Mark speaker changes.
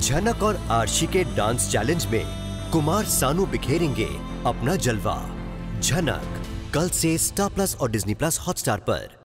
Speaker 1: झनक और आरशी के डांस चैलेंज में कुमार सानू बिखेरेंगे अपना जलवा। झनक, कल से स्टार प्लस और डिज्नी प्लस हॉटस्टार पर।